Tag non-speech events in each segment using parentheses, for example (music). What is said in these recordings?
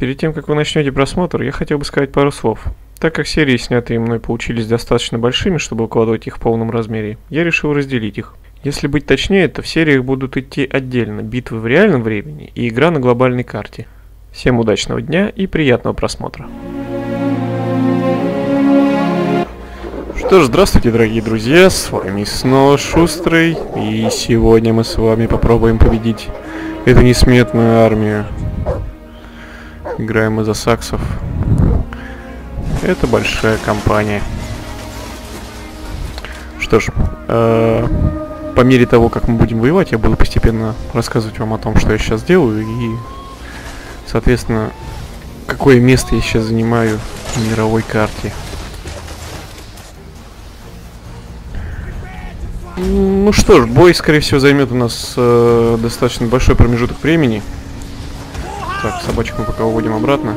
Перед тем, как вы начнете просмотр, я хотел бы сказать пару слов. Так как серии, снятые мной, получились достаточно большими, чтобы выкладывать их в полном размере, я решил разделить их. Если быть точнее, то в сериях будут идти отдельно битвы в реальном времени и игра на глобальной карте. Всем удачного дня и приятного просмотра. Что ж, здравствуйте, дорогие друзья, с вами снова Шустрый, и сегодня мы с вами попробуем победить эту несметную армию. Играем мы за саксов. Это большая компания. Что ж, э, по мере того, как мы будем воевать, я буду постепенно рассказывать вам о том, что я сейчас делаю, и, соответственно, какое место я сейчас занимаю в мировой карте. Ну что ж, бой, скорее всего, займет у нас э, достаточно большой промежуток времени. Так, собачек мы пока уводим обратно.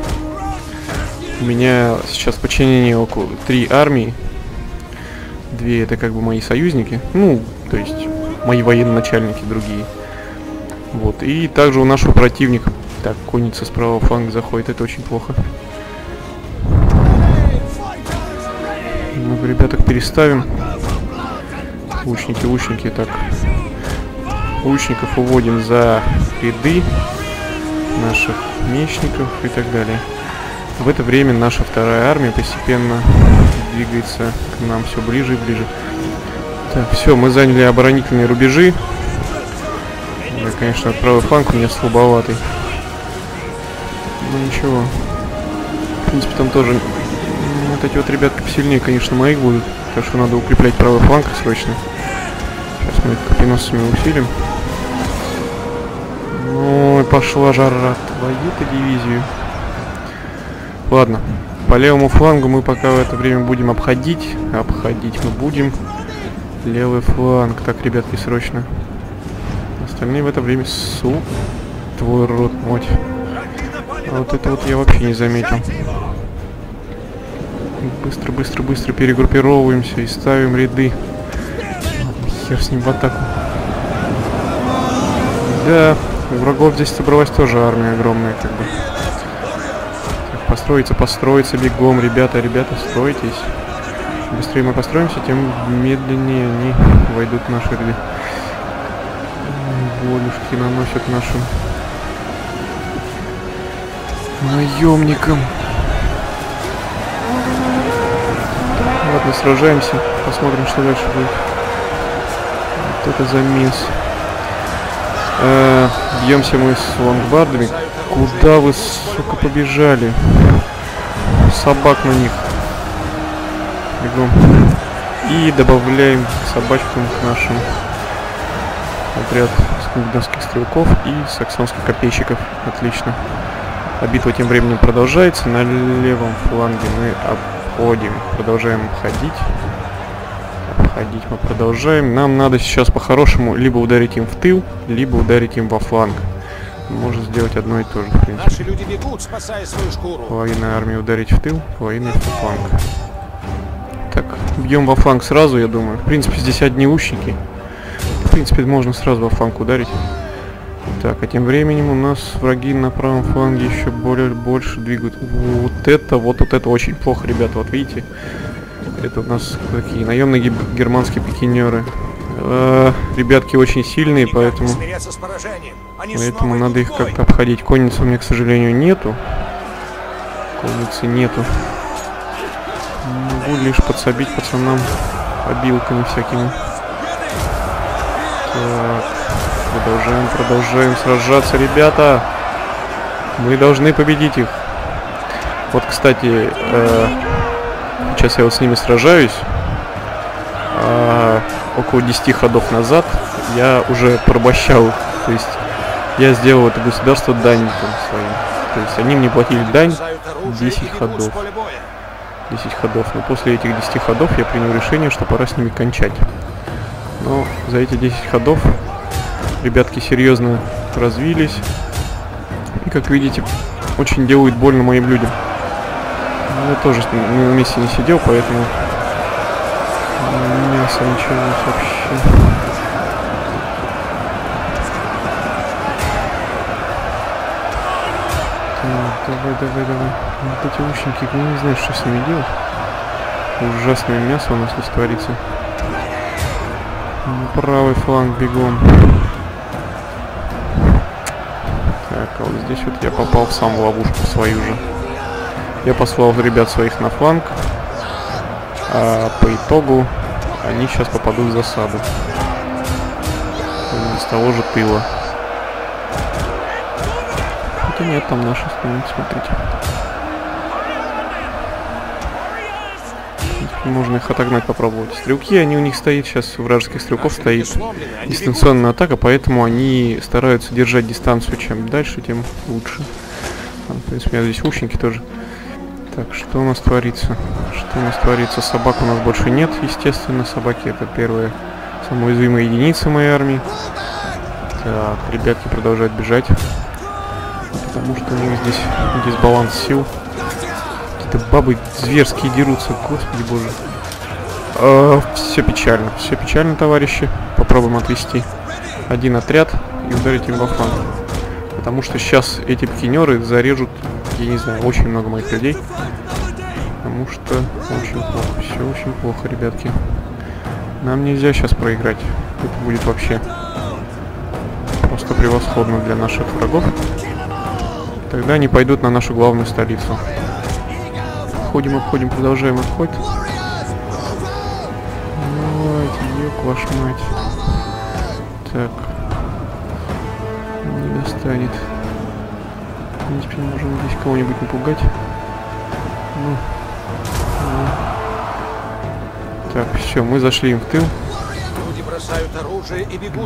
У меня сейчас в подчинении около три армии. Две это как бы мои союзники. Ну, то есть мои военно-начальники другие. Вот. И также у нашего противника. Так, конница с правого фланга заходит. Это очень плохо. Ну, ребяток переставим. Лучники, лучники, так. Лучников уводим за ряды наших мечников и так далее. В это время наша вторая армия постепенно двигается к нам все ближе и ближе. Так, все, мы заняли оборонительные рубежи. Я, конечно, правый фланг у меня слабоватый. Ну ничего. В принципе, там тоже вот эти вот ребятки посильнее, конечно, моих будут. Так что надо укреплять правый фланг срочно. Сейчас мы их копеносцами усилим. Пошла жара. Твою-то дивизию. Ладно. По левому флангу мы пока в это время будем обходить. Обходить мы будем. Левый фланг. Так, ребятки, срочно. Остальные в это время... Су. Твой рот, мать. А вот это вот я вообще не заметил. Быстро, быстро, быстро перегруппировываемся и ставим ряды. Хер с ним в атаку. Да, врагов здесь собралась тоже армия огромная, как бы. Построиться, построиться бегом, ребята, ребята, стройтесь. Быстрее мы построимся, тем медленнее они войдут в наши ряды. Болюшки наносят нашим наемникам. Ладно, сражаемся. Посмотрим, что дальше будет. Вот это замес. Э, бьемся мы с лонгбардами. Куда вы, сука, побежали? Собак на них. Бегом. И добавляем собачкам к нашим отряд скандинавских стрелков и саксонских копейщиков. Отлично. А битва тем временем продолжается. На левом фланге мы обходим. Продолжаем ходить. Мы продолжаем. Нам надо сейчас по-хорошему либо ударить им в тыл, либо ударить им во фланг. Можно сделать одно и то же, в принципе. Наши люди бегут, спасая свою шкуру. Половина армии ударить в тыл, половина в фланг. Так, бьем во фланг сразу, я думаю. В принципе, здесь одни ущники. В принципе, можно сразу во фланг ударить. Так, а тем временем у нас враги на правом фланге еще более больше двигают. Вот это, вот, вот это очень плохо, ребята, вот видите. Это у нас такие наемные германские пикинеры. Э, ребятки очень сильные, поэтому... Поэтому надо их как-то обходить. Конницы у меня, к сожалению, нету. Конницы нету. Могу лишь подсобить пацанам обилками всякими. Так. Продолжаем, продолжаем сражаться, ребята. Мы должны победить их. Вот, кстати, э, сейчас я вот с ними сражаюсь. А, около 10 ходов назад я уже порабощал. То есть я сделал это государство данником своим. То есть они мне платили дань 10 ходов. 10 ходов. Но после этих 10 ходов я принял решение, что пора с ними кончать. Но за эти 10 ходов Ребятки серьезно развились. И, как видите, очень делают больно моим людям. Я тоже на месте не сидел, поэтому мясо ничего вообще. давай, давай, давай. Вот эти ущенки, я не знаю, что с ними делать. Ужасное мясо у нас здесь творится. Правый фланг бегом. Так, а вот здесь вот я попал в саму ловушку свою же. Я послал ребят своих на фланг. А по итогу они сейчас попадут в засаду. С того же тыла. Хотя нет, там наши стоят, смотрите. Можно их отогнать, попробовать. Стрелки, они у них стоят сейчас, у вражеских стрелков стоит дистанционная атака, поэтому они стараются держать дистанцию. Чем дальше, тем лучше. Там, в принципе, здесь лучники тоже. Так, что у нас творится? Что у нас творится? Собак у нас больше нет, естественно. Собаки это первая самая уязвимая единица моей армии. Так, ребятки продолжают бежать. Потому что у них здесь дисбаланс сил. Какие-то бабы зверские дерутся, господи боже. А, все печально, все печально, товарищи. Попробуем отвести один отряд и ударить им во фланг. Потому что сейчас эти пикинеры зарежут, я не знаю, очень много моих людей. Потому что очень плохо, все очень плохо, ребятки. Нам нельзя сейчас проиграть. Это будет вообще просто превосходно для наших врагов. Тогда они пойдут на нашу главную столицу обходим, обходим, продолжаем отход. Давайте, ёк ваш мать. Так. Не достанет. В принципе, можем здесь кого-нибудь напугать. Ну. ну. Так, все, мы зашли им в тыл.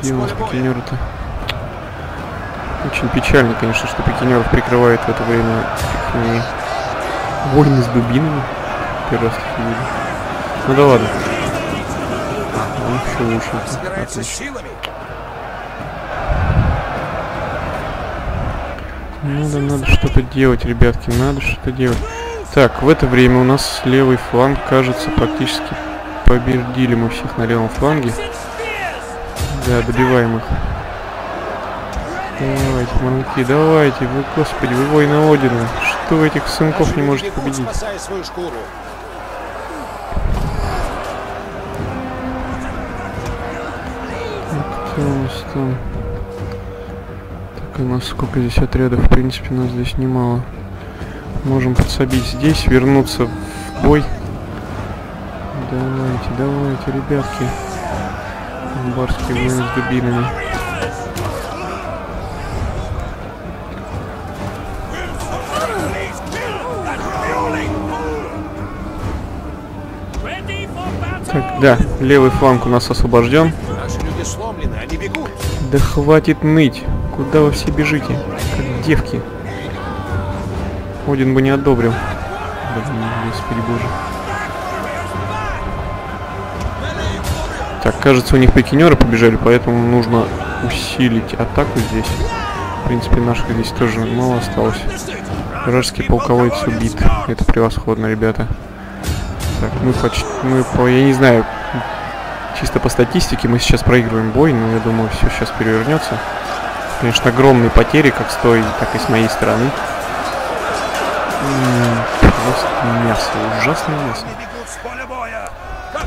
Где у нас пикинеры-то? Очень печально, конечно, что пикинеров прикрывает в это время их Войны с дубинами. Первый раз такие. Ну да ладно. У них еще лучше. Отлично. Надо, надо что-то делать, ребятки, надо что-то делать. Так, в это время у нас левый фланг, кажется, практически победили мы всех на левом фланге. Да, добиваем их. Давайте, манки, давайте, вы, господи, вы воины Одина. Что вы этих сынков не можете победить? Кто у нас там? У нас сколько здесь отрядов? В принципе, нас здесь немало. Можем подсобить здесь, вернуться в бой. Давайте, давайте, ребятки. Барские воины с дубинами. Так, да, левый фланг у нас освобожден. Да хватит ныть. Куда вы все бежите? Как девки. Один бы не одобрил. Господи боже. Так, кажется, у них пикинеры побежали, поэтому нужно усилить атаку здесь. В принципе, наших здесь тоже мало осталось. Вражеский полководец убит. Это превосходно, ребята. Так, мы почти, мы по, я не знаю, чисто по статистике мы сейчас проигрываем бой, но я думаю, все сейчас перевернется. Конечно, огромные потери, как с той, так и с моей стороны. Просто мясо, ужасное мясо.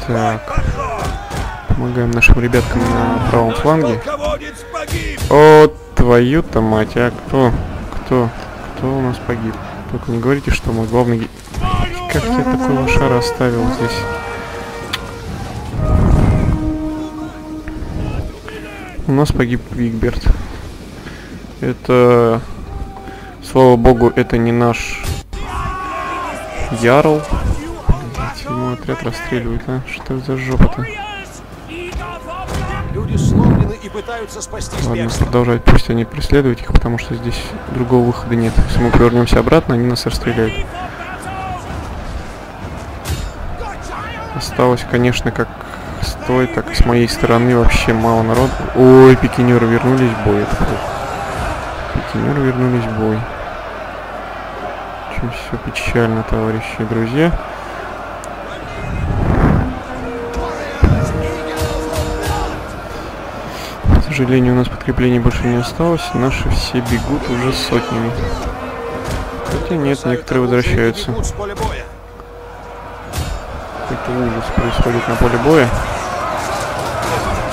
Так. Помогаем нашим ребяткам на правом фланге. О, твою-то мать, а кто? Кто? Кто у нас погиб? Только не говорите, что мой главный как я такой лошара оставил здесь? У нас погиб Вигберт. Это... Слава богу, это не наш Ярл. Ему отряд расстреливают, а? Что за жопа-то? Люди сломлены и пытаются спасти Ладно, продолжать. Пусть они преследуют их, потому что здесь другого выхода нет. Если мы повернемся обратно, они нас расстреляют. Осталось, конечно, как с той, так и с моей стороны вообще мало народу. Ой, пикинеры вернулись бой. Это плохо. Пикинеры вернулись в бой. Очень все печально, товарищи и друзья. К сожалению, у нас подкреплений больше не осталось. Наши все бегут уже сотнями. Хотя нет, некоторые возвращаются. Это ужас происходит на поле боя.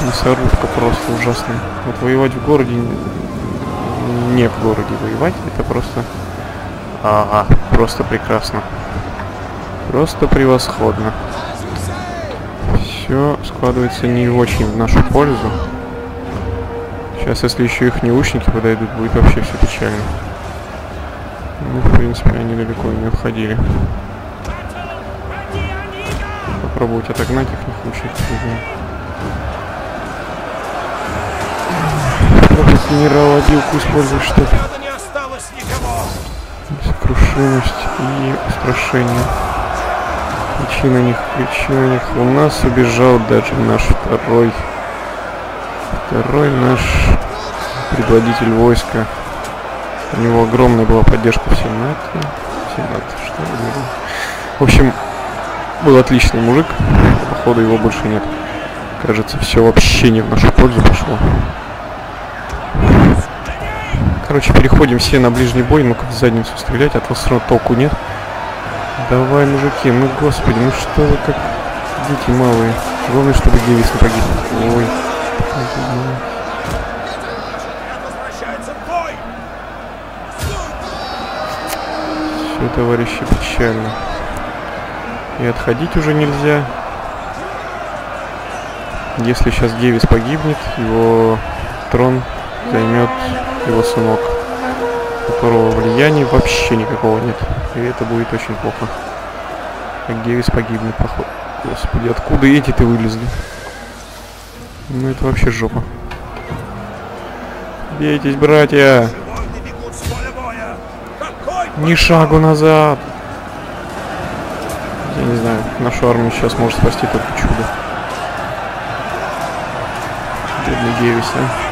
Мясорубка просто ужасная. Вот воевать в городе, не в городе воевать, это просто... Ага, просто прекрасно. Просто превосходно. Все складывается не очень в нашу пользу. Сейчас, если еще их неучники подойдут, будет вообще все печально. Ну, в принципе, они далеко не уходили. Попробовать отогнать их не. Попробовать генерала обилку использовать, что ли. Сокрушимость и устрашение. Причина них, причина них. У нас убежал даже наш второй, второй наш предводитель войска. У него огромная была поддержка в Сенате. Сенат, что говорю. В общем, был отличный мужик. Походу его больше нет. Кажется, все вообще не в нашу пользу пошло. Короче, переходим все на ближний бой. Ну-ка в задницу стрелять, а то все равно толку нет. Давай, мужики, ну господи, ну что вы как дети малые. Главное, чтобы Гевис не погиб. Ой. Все, товарищи, печально. И отходить уже нельзя. Если сейчас Гевис погибнет, его трон займет его сынок, у которого влияния вообще никакого нет. И это будет очень плохо. Как Гевис погибнет, походу. Господи, откуда эти-то вылезли? Ну это вообще жопа. Бейтесь, братья! Ни шагу назад! Я не знаю, нашу армию сейчас может спасти только чудо. Бедный Гевис, а.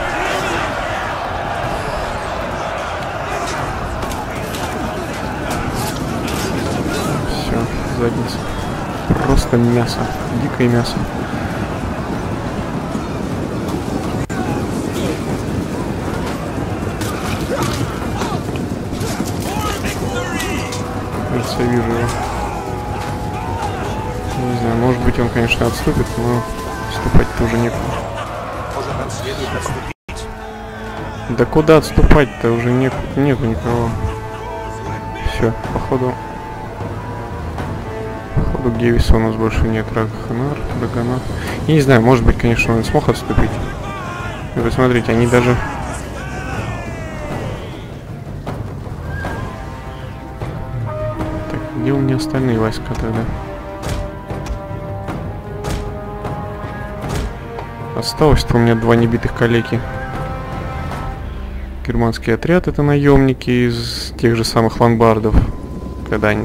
Все, задница. Просто мясо. Дикое мясо. Кажется, я вижу его. Не знаю, может быть он, конечно, отступит, но отступать-то уже некуда. Да куда отступать-то уже нет, нету никого. Все, походу. Походу Гевиса у нас больше нет. Рагнар, Драгонар. Я не знаю, может быть, конечно, он смог отступить. Вы смотрите, они даже... Так, где у меня остальные войска тогда? Осталось-то у меня два небитых калеки. Германский отряд это наемники из тех же самых ломбардов. Когда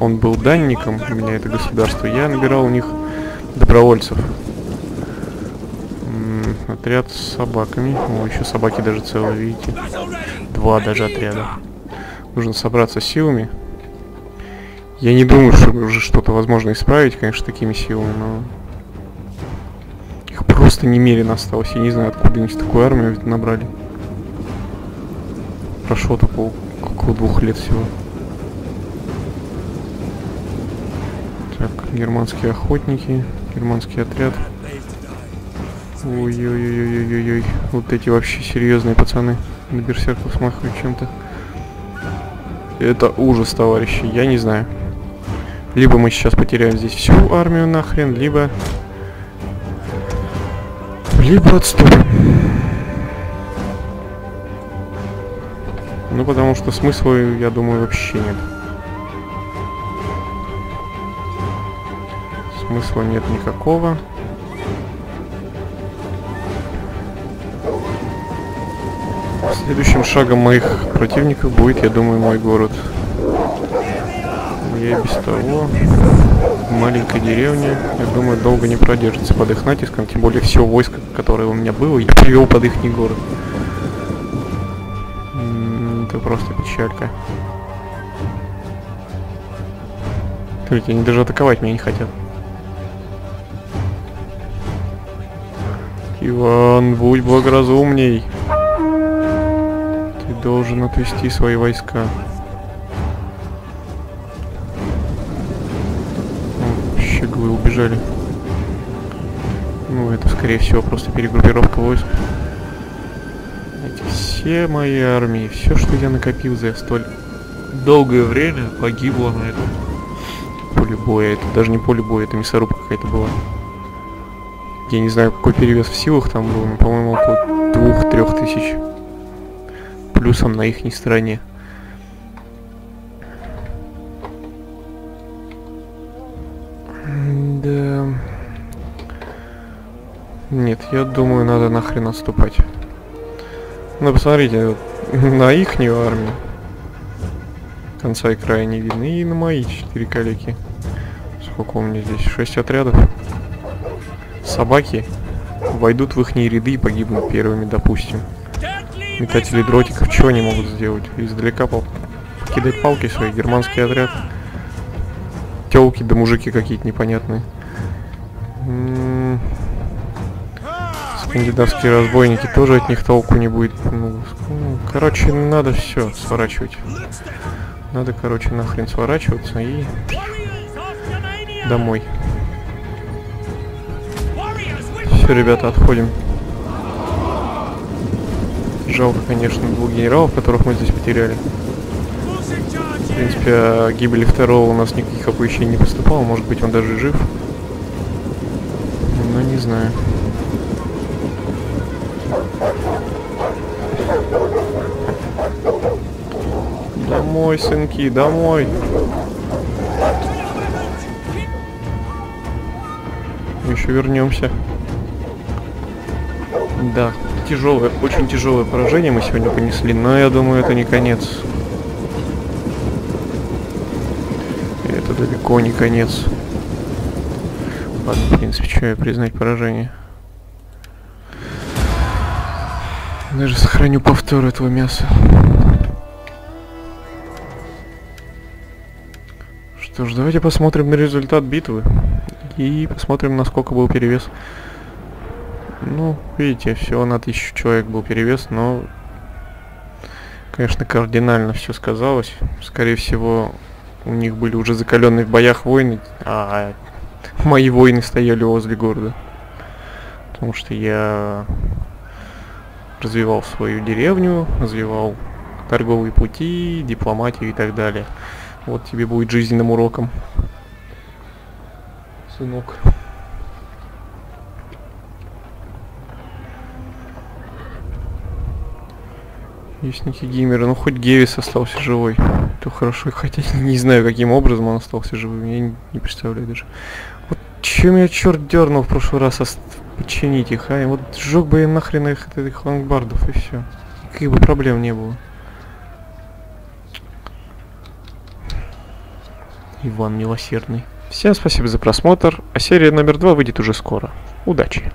он был данником, у меня это государство, я набирал у них добровольцев. Отряд с собаками. О, еще собаки даже целые, видите. Два даже отряда. Нужно собраться силами. Я не думаю, что уже что-то возможно исправить, конечно, такими силами, но... Их просто немерено осталось. Я не знаю, откуда они такую армию набрали. Прошло-то пол около двух лет всего. Так, германские охотники, германский отряд. Ой-ой-ой-ой-ой-ой. Вот эти вообще серьезные пацаны. На берсерков смахивают чем-то. Это ужас, товарищи, я не знаю. Либо мы сейчас потеряем здесь всю армию нахрен, либо... Либо отступим. Ну, потому что смысла, я думаю, вообще нет. Смысла нет никакого. Следующим шагом моих противников будет, я думаю, мой город. Я и без того в маленькой деревне, я думаю, долго не продержится под их натиском, тем более все войско, которое у меня было, я привел под их город. Это просто печалька. Смотрите, они даже атаковать меня не хотят. Иван, будь благоразумней. Ты должен отвести свои войска. Щеглы убежали. Ну, это, скорее всего, просто перегруппировка войск. Эти все мои армии, все, что я накопил за столь долгое время, погибло на этом поле боя. Это даже не поле боя, это мясорубка какая-то была. Я не знаю, какой перевес в силах там был, но, по-моему, около двух-трех тысяч. Плюсом на их стороне. Да. Нет, я думаю, надо нахрен отступать. Ну, посмотрите, (laughs) на ихнюю армию. Конца и края не видно. И на мои четыре калеки. Сколько у меня здесь? Шесть отрядов. Собаки войдут в их ряды и погибнут первыми, допустим. Метатели дротиков чего они могут сделать? Издалека покидать палки свои, германский отряд. Телки да мужики какие-то непонятные. М -м Скандинавские разбойники тоже от них толку не будет. Ну короче, надо все сворачивать. Надо, короче, нахрен сворачиваться и домой. Все, ребята, отходим. Жалко, конечно, двух генералов, которых мы здесь потеряли. В принципе, о гибели второго у нас никаких оповещений не поступало. Может быть, он даже жив. Но не знаю. Домой, сынки, домой. Еще вернемся. Да, тяжелое, очень тяжелое поражение мы сегодня понесли, но я думаю, это не конец. Это далеко не конец. Ладно, в принципе, что я признать поражение. Даже сохраню повтор этого мяса. Что ж, давайте посмотрим на результат битвы. И посмотрим, насколько был перевес. Ну, видите, всего на тысячу человек был перевес, но... Конечно, кардинально все сказалось. Скорее всего, у них были уже закаленные в боях войны, а (laughs) мои воины стояли возле города. Потому что я развивал свою деревню, развивал торговые пути, дипломатию и так далее. Вот тебе будет жизненным уроком. Сынок. Вестники Геймера. Ну хоть Гевис остался живой. То хорошо. Хотя не знаю, каким образом он остался живым. Я не, представляю даже. Вот чем я черт дернул в прошлый раз починить их, а? Вот сжег бы я нахрен их этих лангбардов и все. Каких бы проблем не было. Иван Милосердный. Всем спасибо за просмотр, а серия номер два выйдет уже скоро. Удачи!